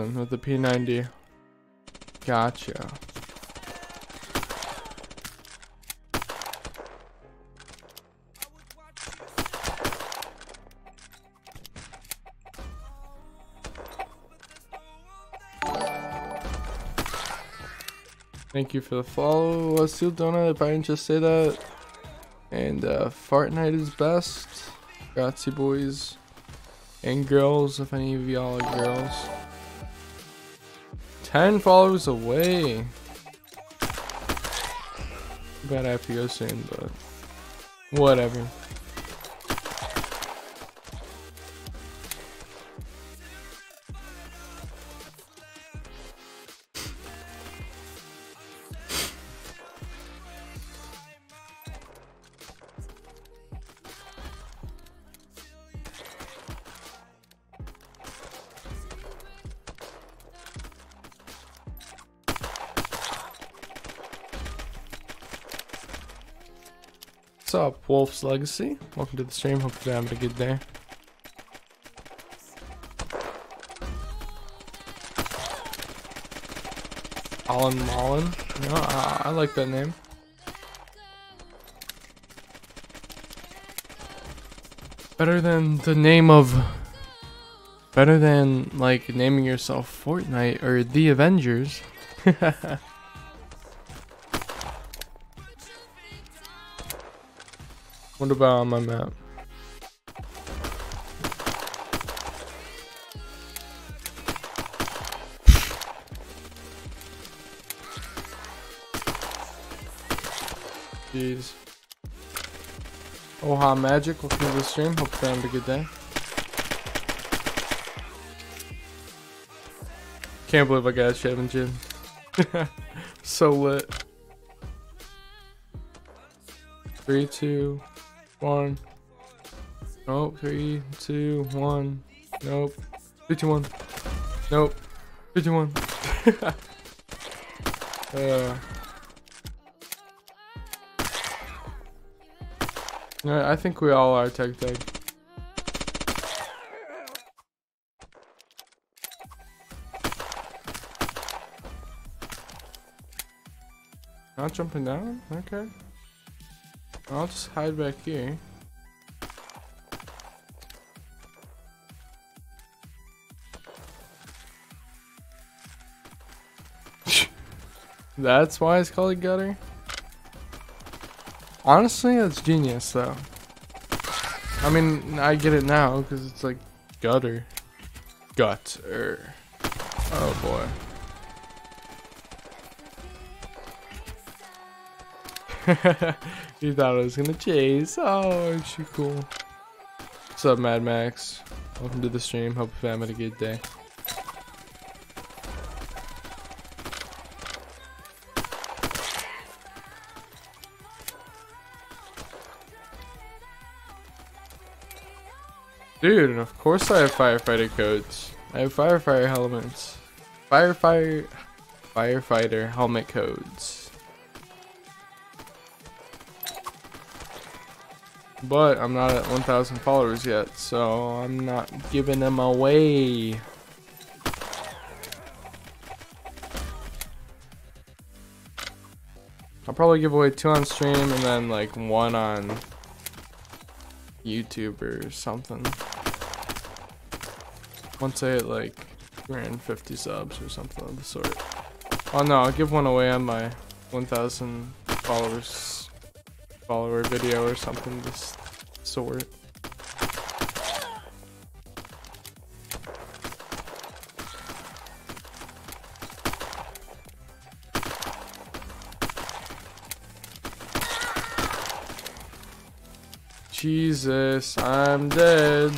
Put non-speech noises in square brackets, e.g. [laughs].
with the P90. Gotcha. Thank you for the follow. Uh, Steel Donut, if I didn't just say that. And uh, Fortnite is best. Grazie boys. And girls, if any of y'all are girls. 10 followers away. Bet I have to soon, but whatever. What's up, Wolf's Legacy? Welcome to the stream. Hope you're having a good day. Alan Mullen. No, I, I like that name. Better than the name of. Better than, like, naming yourself Fortnite or The Avengers. [laughs] what about on my map? Jeez. Oha Magic, welcome to the stream. Hope you're having a good day. Can't believe I got a Chevin Jin. [laughs] so lit. Three, two, one. Nope. Three, two, one. Nope. Three, two, one. Nope. Three, two, one. [laughs] uh. I think we all are tech tech. Not jumping down? Okay. I'll just hide back here. [laughs] That's why it's called a gutter? Honestly, that's genius though. I mean, I get it now because it's like gutter. Gutter. Oh boy. [laughs] you thought I was gonna chase. Oh, aren't you cool? What's up, Mad Max? Welcome to the stream. Hope you're having a good day. Dude, of course I have firefighter codes. I have firefighter helmets. Firefighter firefighter helmet codes. But I'm not at 1,000 followers yet, so I'm not giving them away. I'll probably give away two on stream and then like one on YouTube or something. Once I hit like 350 subs or something of the sort. Oh no, I'll give one away on my 1,000 followers follower video or something this sort. Jesus, I'm dead.